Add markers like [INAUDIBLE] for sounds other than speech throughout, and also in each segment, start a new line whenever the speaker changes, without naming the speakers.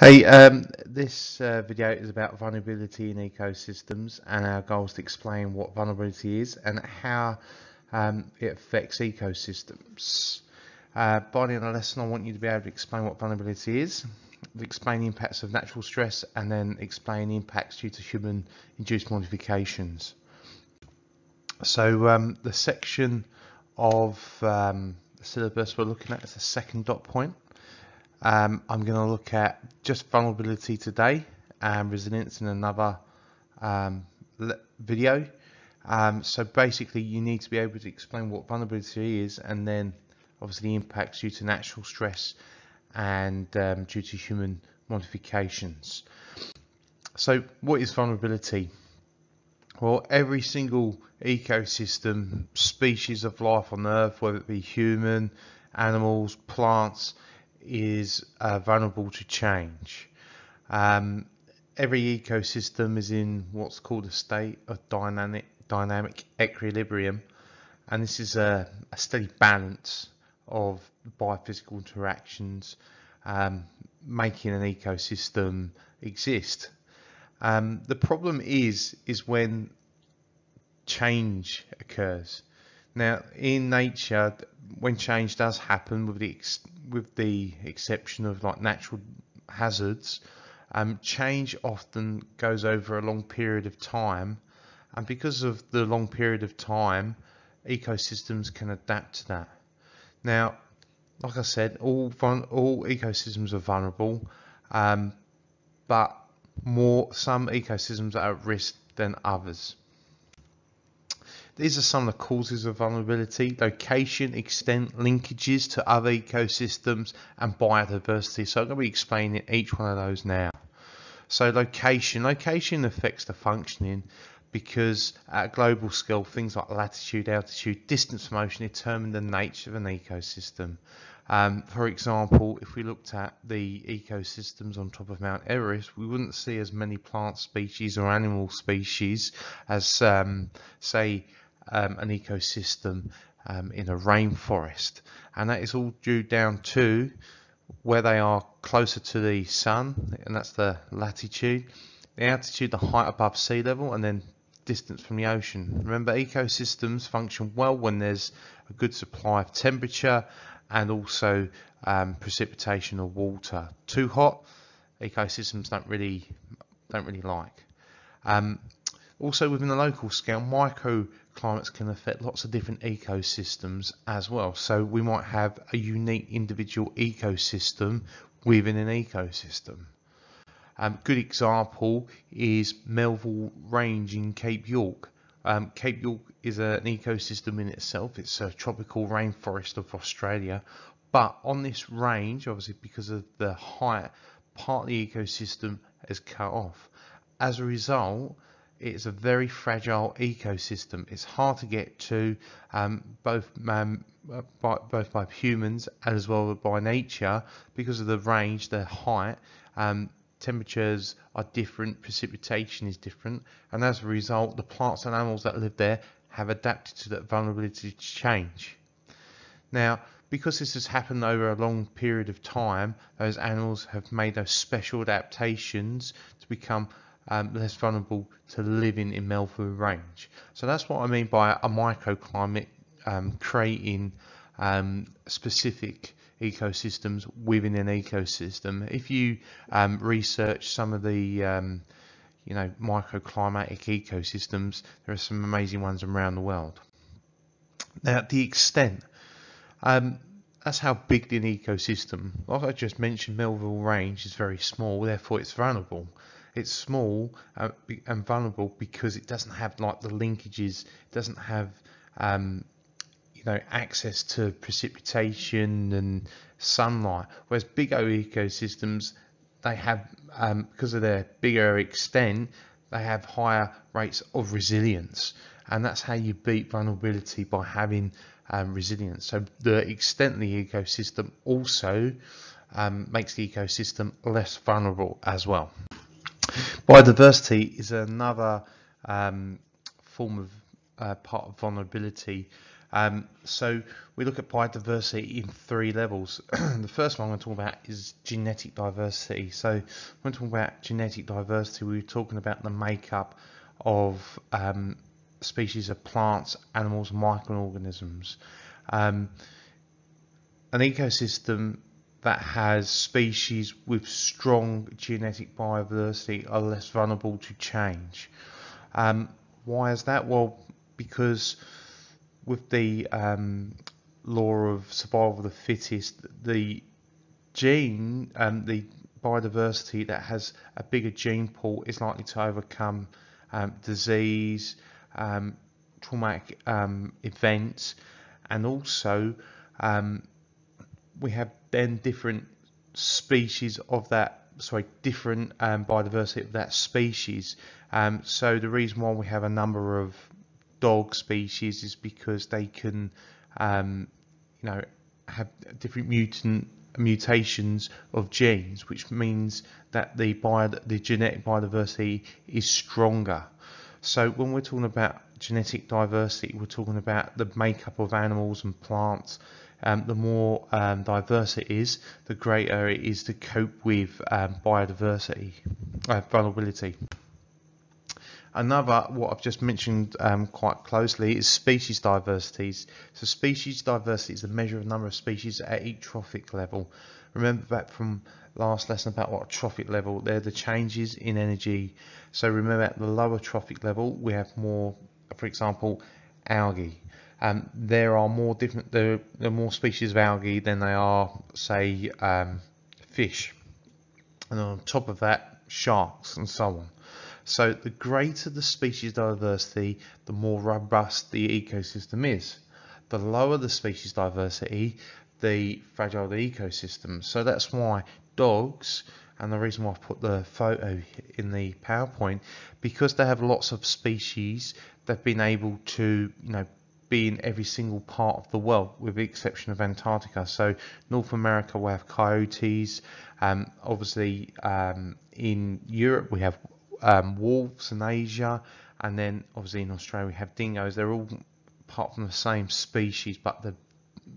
Hey, um, this uh, video is about vulnerability in ecosystems and our goal is to explain what vulnerability is and how um, it affects ecosystems. Uh, by the end of the lesson I want you to be able to explain what vulnerability is, explain the impacts of natural stress and then explain the impacts due to human induced modifications. So um, the section of um, the syllabus we're looking at is the second dot point. Um, I'm going to look at just vulnerability today and resilience in another um, video. Um, so basically you need to be able to explain what vulnerability is and then obviously the impacts due to natural stress and um, due to human modifications. So what is vulnerability? Well, every single ecosystem, species of life on Earth, whether it be human, animals, plants, is uh, vulnerable to change. Um, every ecosystem is in what's called a state of dynamic dynamic equilibrium, and this is a, a steady balance of biophysical interactions, um, making an ecosystem exist. Um, the problem is is when change occurs. Now, in nature, when change does happen, with the with the exception of like natural hazards, um, change often goes over a long period of time, and because of the long period of time, ecosystems can adapt to that. Now, like I said, all all ecosystems are vulnerable, um, but more some ecosystems are at risk than others. These are some of the causes of vulnerability, location, extent, linkages to other ecosystems and biodiversity. So I'm going to be explaining each one of those now. So location, location affects the functioning because at global scale things like latitude, altitude, distance from ocean determine the nature of an ecosystem. Um, for example, if we looked at the ecosystems on top of Mount Everest, we wouldn't see as many plant species or animal species as, um, say, um, an ecosystem um, in a rainforest. And that is all due down to where they are closer to the sun, and that's the latitude, the altitude, the height above sea level, and then distance from the ocean. Remember, ecosystems function well when there's a good supply of temperature and also um, precipitation or water. Too hot, ecosystems don't really don't really like. Um, also within the local scale, microclimates can affect lots of different ecosystems as well. So we might have a unique individual ecosystem within an ecosystem. Um, good example is Melville Range in Cape York. Um, Cape York is an ecosystem in itself. It's a tropical rainforest of Australia. But on this range, obviously because of the height, part of the ecosystem is cut off. As a result, it's a very fragile ecosystem. It's hard to get to, um, both uh, by, both by humans as well as by nature because of the range, the height. Um, temperatures are different, precipitation is different, and as a result, the plants and animals that live there have adapted to that vulnerability to change. Now, because this has happened over a long period of time, those animals have made those special adaptations to become um, less vulnerable to living in Melville Range. So that's what I mean by a microclimate um, creating um, specific ecosystems within an ecosystem. If you um, research some of the um, you know microclimatic ecosystems, there are some amazing ones around the world. Now the extent, um, that's how big the ecosystem. Like I just mentioned, Melville Range is very small, therefore it's vulnerable it's small uh, and vulnerable because it doesn't have like the linkages it doesn't have um, you know access to precipitation and sunlight. Whereas big O ecosystems they have um, because of their bigger extent they have higher rates of resilience. And that's how you beat vulnerability by having um, resilience. So the extent of the ecosystem also um, makes the ecosystem less vulnerable as well Biodiversity is another um, form of uh, part of vulnerability. Um, so we look at biodiversity in three levels. [CLEARS THROAT] the first one I'm going to talk about is genetic diversity. So when talking about genetic diversity, we are talking about the makeup of um, species of plants, animals, microorganisms. Um, an ecosystem that has species with strong genetic biodiversity are less vulnerable to change. Um, why is that? Well, because with the um, law of survival of the fittest, the gene, um, the biodiversity that has a bigger gene pool is likely to overcome um, disease, um, traumatic um, events, and also um, we have then different species of that sorry different um, biodiversity of that species. Um, so the reason why we have a number of dog species is because they can um, you know have different mutant mutations of genes which means that the bio, the genetic biodiversity is stronger. So when we're talking about genetic diversity we're talking about the makeup of animals and plants um, the more um, diverse it is, the greater it is to cope with um, biodiversity, uh, vulnerability. Another, what I've just mentioned um, quite closely, is species diversities. So species diversity is the measure of number of species at each trophic level. Remember back from last lesson about what trophic level, they're the changes in energy. So remember at the lower trophic level, we have more, for example, algae. Um, there are more different, there, there, are more species of algae than there are, say, um, fish. And on top of that, sharks and so on. So the greater the species diversity, the more robust the ecosystem is. The lower the species diversity, the fragile the ecosystem. So that's why dogs, and the reason why I've put the photo in the PowerPoint, because they have lots of species, they've been able to, you know, be in every single part of the world, with the exception of Antarctica. So North America we have coyotes. Um, obviously, um, in Europe we have um, wolves in Asia, and then obviously in Australia we have dingoes. They're all part from the same species, but they're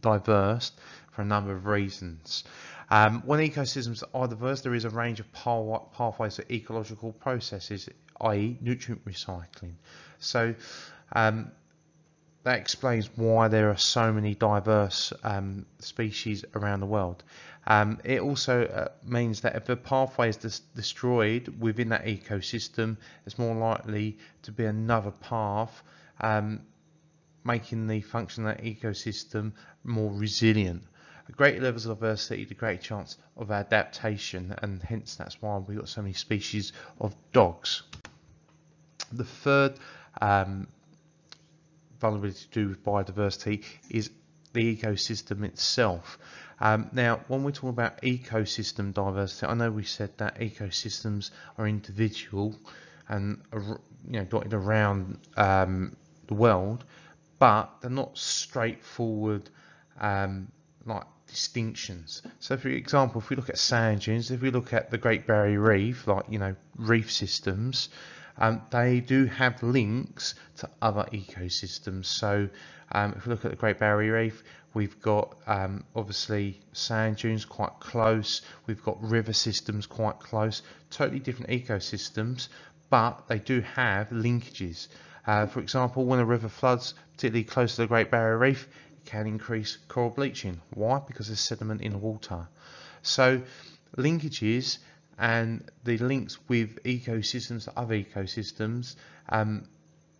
diverse for a number of reasons. Um, when ecosystems are diverse, there is a range of pathways to ecological processes, i.e., nutrient recycling. So, um, that explains why there are so many diverse um, species around the world. Um, it also uh, means that if a pathway is dis destroyed within that ecosystem, it's more likely to be another path, um, making the function of that ecosystem more resilient. Greater levels of diversity, the greater chance of adaptation, and hence that's why we've got so many species of dogs. The third um, vulnerability to do with biodiversity is the ecosystem itself. Um, now, when we're talking about ecosystem diversity, I know we said that ecosystems are individual and you know dotted around um, the world, but they're not straightforward um, like distinctions. So, for example, if we look at sand dunes, if we look at the Great Barrier Reef, like you know reef systems, um, they do have links to other ecosystems. So um, if we look at the Great Barrier Reef, we've got um, obviously sand dunes quite close, we've got river systems quite close, totally different ecosystems, but they do have linkages. Uh, for example, when a river floods, particularly close to the Great Barrier Reef, it can increase coral bleaching. Why? Because there's sediment in the water. So linkages and the links with ecosystems to other ecosystems um,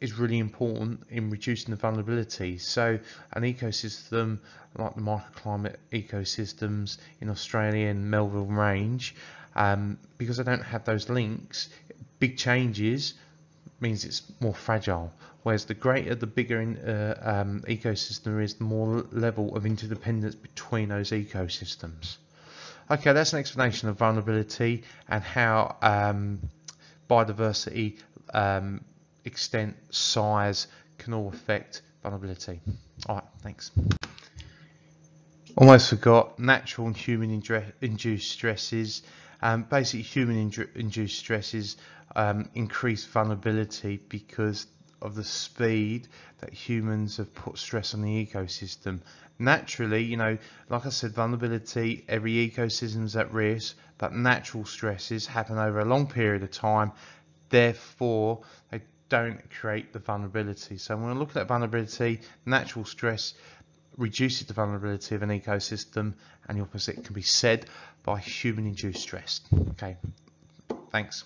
is really important in reducing the vulnerability. So an ecosystem like the microclimate ecosystems in Australia and Melville Range, um, because I don't have those links, big changes means it's more fragile. Whereas the greater, the bigger in, uh, um, ecosystem is, the more level of interdependence between those ecosystems. Okay, that's an explanation of vulnerability and how um, biodiversity, um, extent, size can all affect vulnerability. All right, thanks. Almost forgot natural and human induced stresses. Um, basically, human induced stresses um, increase vulnerability because of the speed that humans have put stress on the ecosystem. Naturally, you know, like I said, vulnerability, every ecosystem is at risk, but natural stresses happen over a long period of time. Therefore, they don't create the vulnerability. So when we look at vulnerability, natural stress reduces the vulnerability of an ecosystem, and the opposite can be said by human-induced stress. Okay, thanks.